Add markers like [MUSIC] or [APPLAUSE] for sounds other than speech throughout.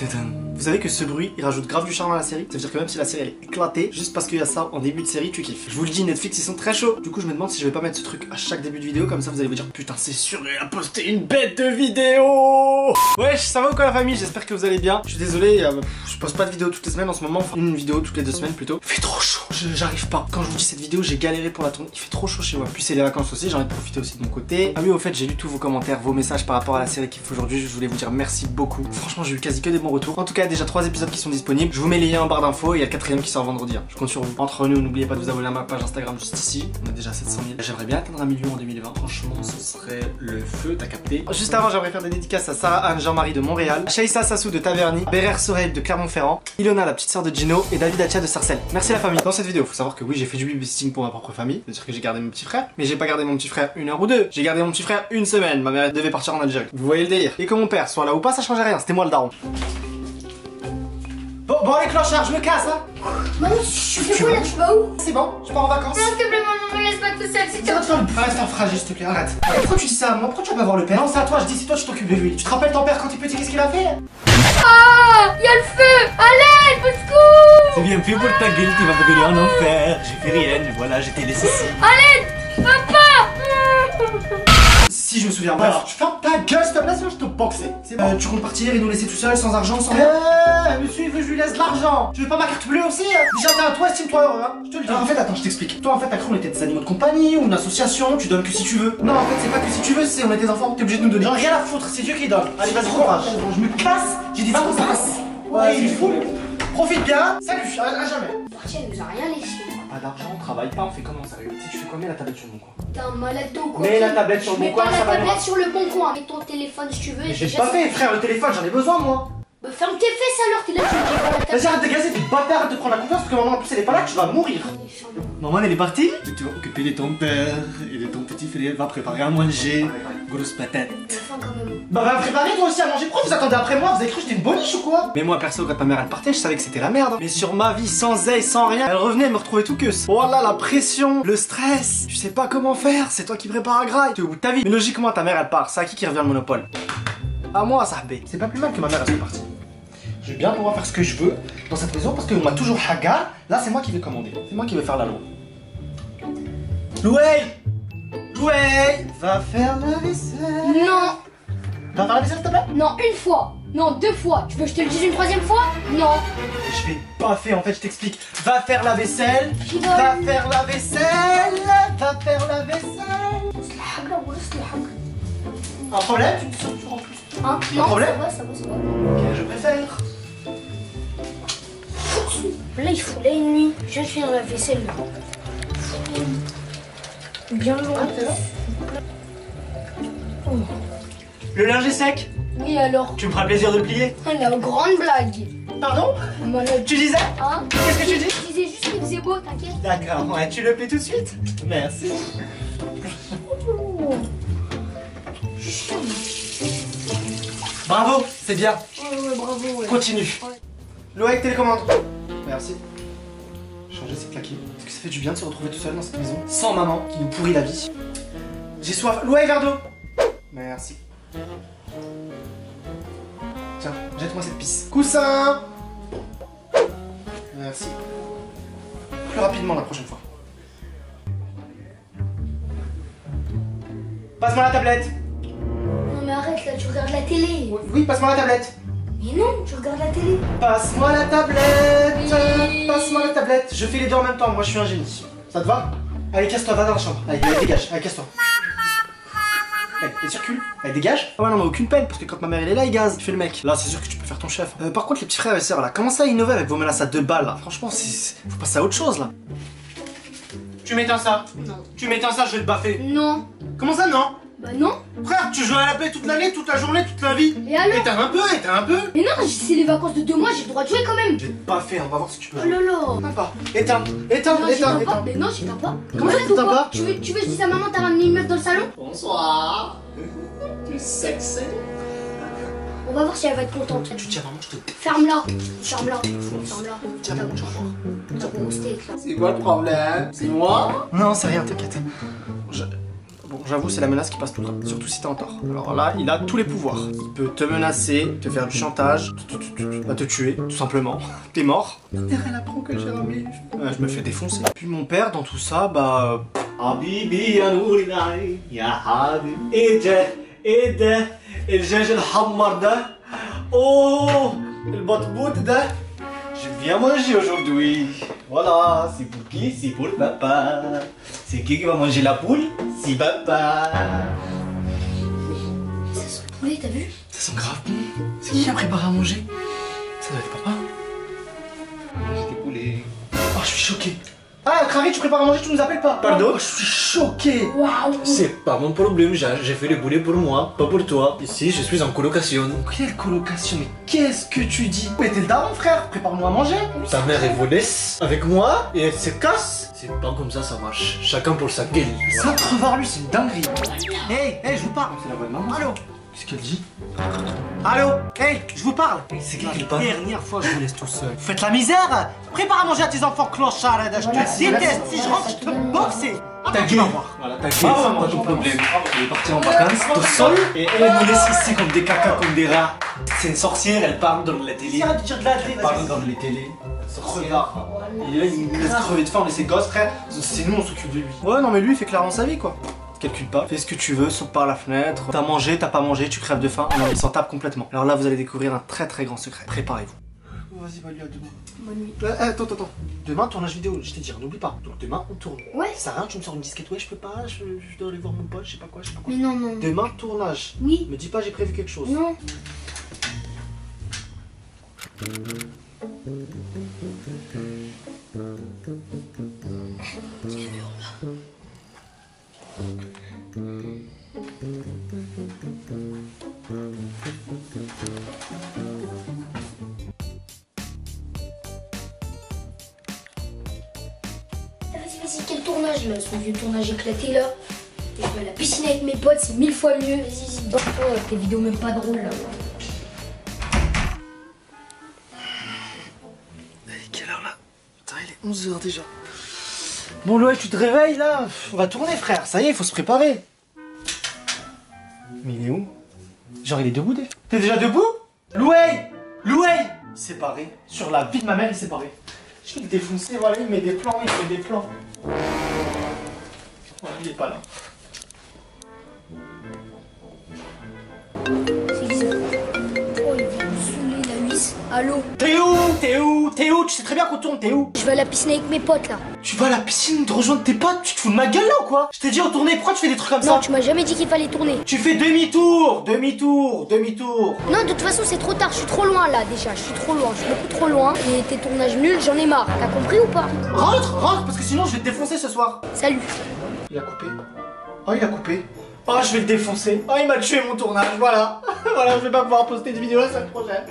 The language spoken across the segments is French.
这灯 Vous savez que ce bruit, il rajoute grave du charme à la série. Ça veut dire que même si la série est éclatée, juste parce qu'il y a ça en début de série, tu kiffes. Je vous le dis, Netflix ils sont très chauds. Du coup, je me demande si je vais pas mettre ce truc à chaque début de vidéo, comme ça vous allez vous dire putain, c'est sûr, il a posté une bête de vidéo. Wesh, ça va ou quoi la famille? J'espère que vous allez bien. Je suis désolé, euh, je poste pas de vidéo toutes les semaines en ce moment, enfin une vidéo toutes les deux semaines plutôt. Il fait trop chaud, j'arrive pas. Quand je vous dis cette vidéo, j'ai galéré pour la tourner. Il fait trop chaud chez moi. Puis c'est les vacances aussi, j'ai envie de profiter aussi de mon côté. Ah oui, au fait, j'ai lu tous vos commentaires, vos messages par rapport à la série qu'il faut aujourd'hui. Je voulais vous dire merci beaucoup. Franchement, j'ai eu quasi que des bons retours. En tout cas, déjà trois épisodes qui sont disponibles. Je vous mets les liens en barre d'infos et il y a le quatrième qui sort vendredi. hein. Je compte sur vous. Entre nous, n'oubliez pas de vous abonner à ma page Instagram juste ici. On a déjà 700 000. J'aimerais bien atteindre un million en 2020. Franchement, ce serait le feu, t'as capté. Juste avant, j'aimerais faire des dédicaces à Sarah Anne Jean-Marie de Montréal, Shaissa Sassou de Taverny, Berer Sorel de Clermont-Ferrand, Ilona la petite sœur de Gino et David Atia de Sarcelles. Merci la famille. Dans cette vidéo, faut savoir que oui, j'ai fait du babysitting pour ma propre famille, c'est-à-dire que j'ai gardé mon petit frère, mais j'ai pas gardé mon petit frère une heure ou deux. J'ai gardé mon petit frère une semaine. Ma mère devait partir en Algérie. Vous voyez le délire. Et que mon père soit là ou pas, ça changeait rien. C'était moi le daron. Bon, bon allez clochard, je me casse hein. Maman, tu fais quoi là Tu vas où? C'est bon, je pars en vacances. Non, s'il te plaît, maman, me laisse pas tout seul, s'il te plaît. le arrête de faire fragile s'il te plaît, arrête. Pourquoi tu dis ça à moi? Pourquoi tu vas pas voir le père? Non, c'est à toi, je dis c'est toi, tu t'occupes de lui. Tu te rappelles ton père quand t'es petit, qu'est-ce qu'il a fait? Ah Y'a le feu Allez, au secours C'est bien fait pour ta gueule, tu vas brûler en enfer. J'ai fait rien, voilà, j'étais laissé ici. Allez Papa Si je me souviens, bref, tu fermes ta gueule s'il te plaît, sinon je te. C'est bon. Euh, tu comptes partir et nous laisser tout seul, sans argent, sans rien Eh, monsieur, il veut que je lui laisse de l'argent. Tu veux pas ma carte bleue aussi hein Déjà, t'as un toi, estime-toi heureux, hein Je te le dis. en fait, attends, je t'explique. Toi, en fait, t'as cru on était des animaux de compagnie ou une association, tu donnes que si tu veux. Non, en fait, c'est pas que si tu veux, c'est on est tes enfants, t'es obligé de nous donner. J'en ai rien à foutre, c'est Dieu qui donne. Allez, vas-y, courage. Je me casse, j'ai dit. Ouais, il est fou. Profite bien, salut, à, à jamais. Parti, elle nous a rien laissé. Pas d'argent, on travaille pas, on fait comment, sérieux Si tu fais quoi, mets la tablette sur mon coin? T'es un malade de quoi? Mets la tablette sur le bon Mets coin, pas ça la va tablette loin. sur le bon coin. Mets ton téléphone si tu veux. Mais j'ai pas fait, frère, le téléphone, j'en ai besoin, moi. Bah, ferme tes fesses alors, t'es là, tu me dis pas la Vas-y, tablette. arrête de gazer, t'es bâtard, arrête de prendre la confiance parce que maman en plus elle est pas là, tu vas mourir. Maman elle est partie? Tu vas occuper de ton père et de ton petit frère, va préparer à manger. Grosse patate. Bah va préparer toi aussi à manger, pourquoi vous attendez après moi? Vous avez cru que j'étais une boniche ou quoi? Mais moi perso quand ma mère elle partait, je savais que c'était la merde. hein. Mais sur ma vie, sans aide, sans rien, elle revenait me retrouver tout que. Oh là la pression, le stress, tu sais pas comment faire, c'est toi qui prépares à graille. T'es au bout de ta vie. Mais logiquement ta mère elle part, c'est à qui qui revient le monopole? À moi ça C'est pas plus mal que ma mère elle soit partie. Je vais bien pouvoir faire ce que je veux dans cette maison parce qu'on m'a toujours haga. Là, c'est moi qui vais commander. C'est moi qui vais faire la loi. Loué Goué va faire la vaisselle. Non. Va faire la vaisselle, s'il te plaît? Non, une fois. Non, deux fois. Tu veux que je te le dise une troisième fois? Non. Je vais pas faire, en fait, je t'explique. Va faire la vaisselle. Va? Faire la vaisselle. Va faire la vaisselle. Un problème? Hein? Un problème? ça va, ça va, ça va. Ok, je préfère. Là, il faut la nuit. Je vais dans la vaisselle. Là. Bien loin. Le linge est sec. Oui, alors Tu me feras plaisir de le plier. La grande blague. Pardon Malade. Tu disais Hein Qu'est-ce que tu dis Je disais juste qu'il faisait beau, t'inquiète. D'accord, ouais, tu le plies tout de suite. Merci. Bravo, c'est bien. Ouais, ouais, bravo, ouais. Continue. Ouais. Loïc, télécommande. Merci. Changer, c'est claqué. Ça fait du bien de se retrouver tout seul dans cette maison Sans maman qui nous pourrit la vie. J'ai soif. Loïc, verre d'eau. Merci. Tiens, jette-moi cette pisse. Coussin. Merci. Plus rapidement la prochaine fois. Passe-moi la tablette. Non, mais arrête là, tu regardes la télé. Oui, Oui, passe-moi la tablette. Mais non, tu regardes la télé. Passe-moi la tablette Oui. Passe-moi la tablette Je fais les deux en même temps, moi je suis un génie. Ça te va? Allez, casse-toi, va dans la chambre. Allez, dégage, allez, casse-toi. Allez, et circule. Allez, dégage. Ah ouais, non, mais aucune peine, parce que quand ma mère elle est là, il gaze. Tu fais le mec. Là, c'est sûr que tu peux faire ton chef. Euh, par contre, les petits frères et sœurs là, commencez à innover avec vos menaces à deux balles là? Franchement, Faut passer à autre chose là. Tu m'éteins ça? Non. Tu m'éteins ça, je vais te baffer. Non. Comment ça, non? Bah non. Frère, tu joues à la paix toute l'année, toute la journée, toute la vie. Et alors Éteins un peu, éteins un peu. Mais non, c'est les vacances de deux mois, j'ai le droit de jouer quand même. Je vais te baffer, on va voir si tu peux Oh jouer. là là. Éteins pas. Éteins, éteins, Non, éteins, pas. éteins. Mais non, j'éteins pas. Comment ça, t'éteins pas Tu veux, tu veux, je dis à maman, t'as ramené une meuf dans le salon Bonsoir. Tu sexy. On va voir si elle va être contente. Tu à maman, je te Ferme-la. Ferme-la. Ferme-la. Tiens, maman, je vais voir. T'as bon steak là. C'est quoi le problème? C'est moi? Non, c'est rien, t'inquiète. J'avoue, c'est la euh, menace qui passe tout le temps. Surtout si t'es en tort. Alors là, il a tous les pouvoirs. Il peut te menacer, te faire du chantage, te tuer, tout simplement. [LAUGHS] T'es mort. elle apprend que j'ai euh, Je me fais défoncer. Puis mon père, dans tout ça, bah... Oh Je viens manger aujourd'hui. Voilà, c'est pour qui? C'est pour papa. C'est qui qui va manger la poule? C'est papa. Ça sent le poulet, t'as vu? Ça sent grave bon. C'est qui qui a préparé à manger? Ça doit être papa. C'était poulet. Oh, je suis choqué. Ah, Crary, tu prépares à manger, tu nous appelles pas Pardon Oh, Je suis choqué. Waouh C'est pas mon problème, j'ai fait le poulet pour moi, pas pour toi. Ici, je suis en colocation. Quelle colocation, mais qu'est-ce que tu dis? Mais t'es le daron, frère, prépare-moi à manger. Ta mère, elle vous laisse avec moi et elle se casse. C'est pas comme ça, ça marche. Chacun pour sa gueule. Ça, revoir lui, c'est une dinguerie. Hey, hey, je vous parle. C'est la voix de maman. Allô? Qu'est-ce qu'elle dit Allô? Hey, je vous parle C'est qui la parle? Dernière fois, je vous laisse tout seul. Vous faites la misère Prépare à manger à tes enfants clochards, je te déteste. Si je rentre, je te boxe Ta tu vas voir. Voilà, ta gueule, Ah, c'est pas ton problème. Elle est partie en vacances, tout seul. Et elle nous laisse ici comme des cacas, comme des rats. C'est une sorcière, elle parle dans la télé. De dire de la télé, Elle parle dans les télés. Regarde. Il est là, il nous laisse crever de faim, on est ses gosses, frère. C'est nous, on s'occupe de lui. Ouais, non, mais lui, il fait clairement sa vie, quoi. Calcule pas, fais ce que tu veux, saute par la fenêtre. T'as mangé, t'as pas mangé, tu crèves de faim. Non, il s'en tape complètement. Alors là, vous allez découvrir un très très grand secret. Préparez-vous. Vas-y, va lui à demain. Bonne nuit. Euh, attends, attends, attends. Demain, tournage vidéo, je t'ai dit, n'oublie pas. Donc demain, on tourne. Ouais. Ça sert à rien, tu me sors une disquette. Ouais, je peux pas, je, je dois aller voir mon pote, je sais pas quoi, je sais pas quoi. Mais non, non. Demain, tournage. Oui. Me dis pas, j'ai prévu quelque chose. Non. Vas-y, quel tournage là Son vieux tournage éclaté là. Je vais à la piscine avec mes potes, c'est mille fois mieux. Vas-y, vas-y, tes vidéos même pas drôles là. Quelle heure là? Putain, il est 11h déjà. Bon, Loé, tu te réveilles là On va tourner, frère. Ça y est, il faut se préparer. Mais il est où Genre, il est debout, T'es déjà debout Loué Loué barré. Sur la vie de ma mère, il s'est barré. Je vais le défoncer, voilà, il met des plans, il fait des plans. Voilà, il est pas là. Allô T'es où T'es où T'es où Tu sais très bien qu'on tourne, t'es où Je vais à la piscine avec mes potes là. Tu vas à la piscine de rejoindre tes potes Tu te fous de ma gueule là ou quoi Je t'ai dit, on tournait, pourquoi tu fais des trucs comme Non, ça tu m'as jamais dit qu'il fallait tourner. Tu fais demi-tour Demi-tour Demi-tour Non, de toute façon, c'est trop tard. Je suis trop loin là déjà. Je suis trop loin. Je suis beaucoup trop loin. Et tes tournages nuls, j'en ai marre. T'as compris ou pas Rentre, rentre, parce que sinon je vais te défoncer ce soir. Salut. Il a coupé. Oh, il a coupé. Oh, je vais le défoncer. Oh, il m'a tué mon tournage, voilà. [LAUGHS] voilà, je vais pas pouvoir poster de vidéo la semaine prochaine.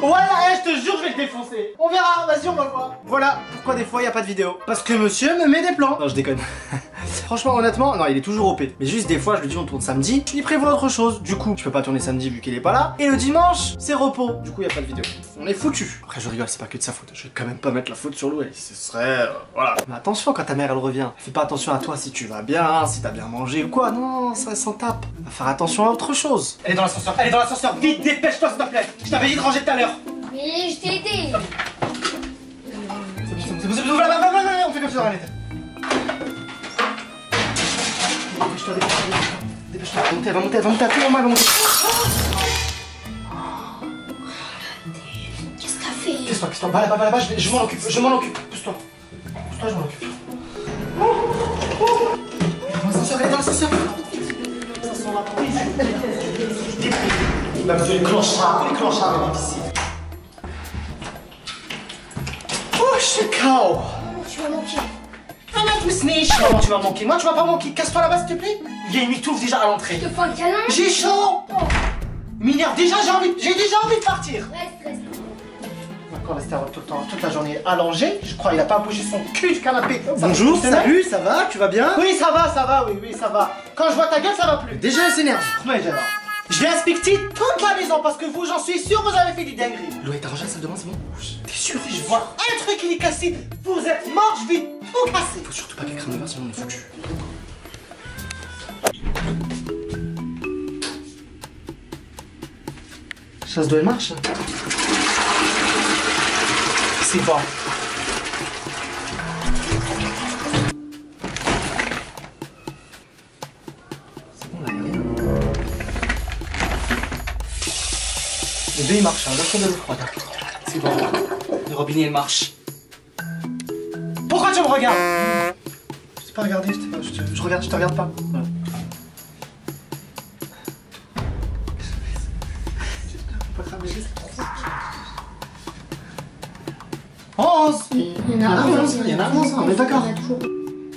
Voilà, eh, je te jure, je vais le défoncer. On verra, vas-y, on va voir. Voilà pourquoi des fois il y a pas de vidéo. Parce que monsieur me met des plans. Non, je déconne. [LAUGHS] Franchement, honnêtement, non, il est toujours OP. Mais juste des fois, je lui dis on tourne samedi, il prévoit autre chose. Du coup, je peux pas tourner samedi vu qu'il est pas là. Et le dimanche, c'est repos. Du coup, il y a pas de vidéo. On est foutu. Après, je rigole, c'est pas que de sa faute. Je vais quand même pas mettre la faute sur Louis. Ce serait. euh, voilà. Mais attention quand ta mère elle revient. Fais pas attention à toi si tu vas bien, si t'as bien mangé ou quoi. Non, ça s'en tape. Va faire attention à autre chose. Elle est dans l'ascenseur, elle est dans l'ascenseur. Vite, dépêche-toi s'il te plaît. Je t'avais dit de ranger tout à l'heure. Mais je t'ai aidé. C'est bon, c'est bon, c'est on fait comme ça, Arlette. Va monter à tout moment, elle va monter. Qu'est-ce que t'as fait Qu'est-ce que qu'est-ce que Va là-bas, va là-bas, je, vais- je m'en occupe, je m'en occupe. Pousse-toi. Pousse-toi, je m'en occupe. Oh, oh. Elle est dans l'ascenseur, elle est dans l'ascenseur. Ça sent la police. Là, vous les clochards, les clochards, ils ici. Oh, je suis KO. Arrête, snitch Comment tu m'as manqué Moi, tu m'as pas manqué. Casse-toi là-bas, s'il te plaît. Il y a une mitouffe déjà à l'entrée. Je te fais un câlin. J'ai chaud Minerve, déjà j'ai envie, j'ai déjà envie de partir Reste, reste. Encore rester tout le temps, toute la journée allongé. Je crois il a pas bougé son cul du canapé. Ça Bonjour, salut, ça va Tu vas bien? Oui, ça va, ça va, oui, oui, ça va. Quand je vois ta gueule, ça va plus. Déjà, elle s'énerve. Mais. Je vais inspecter toute la maison parce que vous, j'en suis sûr, vous avez fait des dingueries. Loué, t'as rangé la salle de bain, c'est bon? T'es sûr? Je vois un truc qui est cassé. Vous êtes mort, je vais tout casser. Faut surtout pas qu'elle crame sinon on est foutu. Ça se doit une marche. Hein. C'est pas. Le deux il marche, hein, l'autre de l'eau froide. C'est bon. Le robinet il marche. Regarde, Je t'ai pas regardé, je, pas, je, te, je, regarde, je te regarde pas. Voilà. Oh, il y en a un, ah, il y en a un, on est d'accord.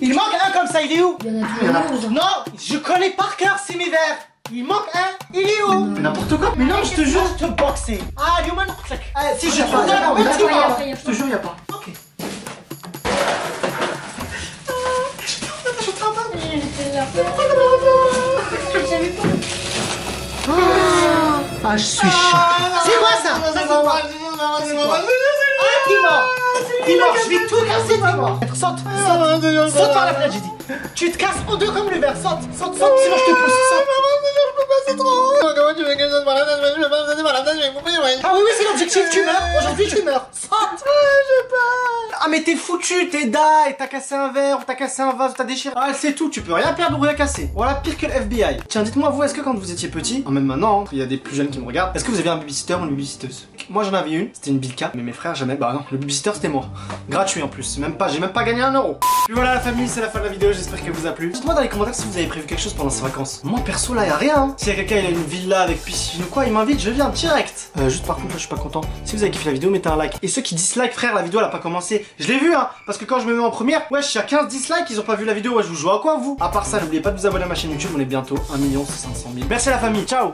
Il manque un comme ça, il est où Il y en a. Non, je connais par cœur ces mes. Il manque un, il est où N'importe quoi. Mais non, je te jure, je te boxer. Ah, Lyoman, ah, si ah, je trouve un, je te jure, il n'y a pas. Ah, je suis. C'est quoi ça Ça, c'est Ah, t'es mort T'es mort, je vais tout casser, t'es mort Saute, saute, saute par la fenêtre, j'ai dit Tu te casses en deux comme le verre, saute, saute, saute, sinon je te pousse, saute Ah oui, oui, c'est l'objectif, tu meurs, aujourd'hui tu meurs. Saute Ah mais t'es foutu, t'es die, t'as cassé un verre, t'as cassé un vase, t'as déchiré. Ah c'est tout, tu peux rien perdre ou rien casser. Voilà, pire que le FBI Tiens, dites-moi vous, est-ce que quand vous étiez petit, ah, même maintenant, hein, il y a des plus jeunes qui me regardent, est-ce que vous avez un babysitter ou une babysitteuse? Moi j'en avais une, c'était une Bilka, mais mes frères jamais, bah non, le babysitter c'était moi. Gratuit en plus, même pas, j'ai même pas gagné un euro. Puis voilà la famille, c'est la fin de la vidéo, j'espère qu'elle vous a plu. Dites-moi dans les commentaires si vous avez prévu quelque chose pendant ces vacances. Moi perso là y a rien hein. A quelqu'un il a une villa avec piscine ou quoi, il m'invite, je viens direct. Euh, Juste par contre là je suis pas content, si vous avez kiffé la vidéo mettez un like. Et ceux qui dislike frère, la vidéo elle a pas commencé. Je l'ai vu hein, parce que quand je me mets en première, wesh, il y a 15 dislikes, ils ont pas vu la vidéo, ouais, je vous joue à quoi vous? À part ça, n'oubliez pas de vous abonner à ma chaîne YouTube, on est bientôt 1 500 000. Merci la famille, ciao